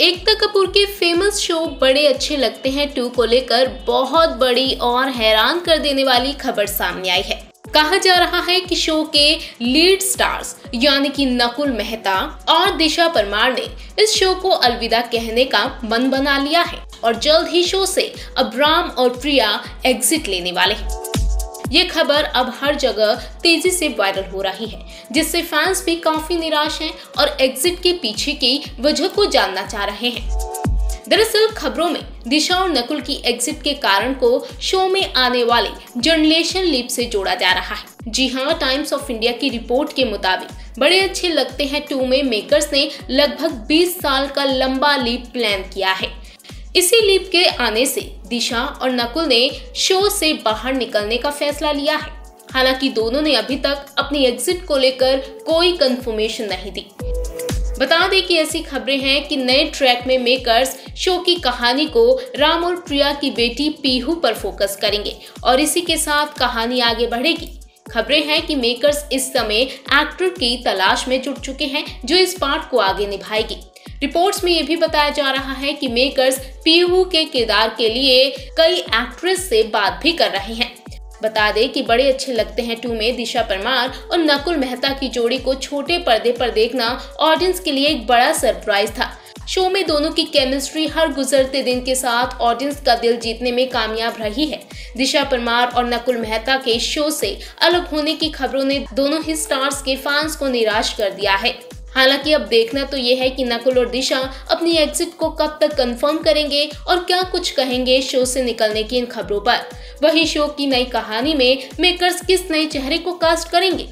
एकता कपूर के famous show बड़े अच्छे लगते हैं टू को लेकर। बहुत बड़ी और हैरान कर देने वाली खबर सामने आई है। कहा जा रहा है कि शो के लीड स्टार्स यानी कि नकुल मेहता और दिशा परमार ने इस शो को अलविदा कहने का मन बना लिया है और जल्द ही शो से अब्राम और प्रिया एग्जिट लेने वाले हैं। ये खबर अब हर जगह तेज़ी से वायरल हो रही है, जिससे फैंस भी काफ़ी निराश हैं और एग्जिट के पीछे की वजह को जानना चाह रहे हैं। दरअसल, खबरों में दिशा और नकुल की एग्जिट के कारण को शो में आने वाले जर्नलेशन लीप से जोड़ा जा रहा है। जी हाँ टाइम्स ऑफ़ इंडिया की रिपोर्ट के मुताबिक बड़े अच्छे लगते हैं टू में मेकर्स ने लगभग 20 साल का लंबा लीप प्लान किया है। इसी लीप के आने से दिशा और नकुल ने शो से बाहर निकलने का फैसला लिया है। हालाँकि दोनों ने अभी तक अपनी एग्जिट को लेकर कोई कंफर्मेशन नहीं दी। बता दें कि ऐसी खबरें हैं कि नए ट्रैक में मेकर्स शो की कहानी को राम और प्रिया की बेटी पीहू पर फोकस करेंगे और इसी के साथ कहानी आगे बढ़ेगी। खबरें हैं कि मेकर्स इस समय एक्टर की तलाश में जुट चुके हैं, जो इस पार्ट को आगे निभाएगी। रिपोर्ट्स में ये भी बताया जा रहा है कि मेकर्स पीहू के किरदार के लिए कई एक्ट्रेस से बात भी कर रहे हैं। बता दें कि बड़े अच्छे लगते हैं टू में दिशा परमार और नकुल मेहता की जोड़ी को छोटे पर्दे पर देखना ऑडियंस के लिए एक बड़ा सरप्राइज़ था। शो में दोनों की केमिस्ट्री हर गुजरते दिन के साथ ऑडियंस का दिल जीतने में कामयाब रही है। दिशा परमार और नकुल मेहता के शो से अलग होने की खबरों ने दोनों ही स्टार्स के फैंस को निराश कर दिया है। हालाँकि अब देखना तो ये है कि नकुल और दिशा अपनी एग्जिट को कब तक कंफर्म करेंगे और क्या कुछ कहेंगे शो से निकलने की इन खबरों पर। वही शो की नई कहानी में मेकर्स किस नए चेहरे को कास्ट करेंगे?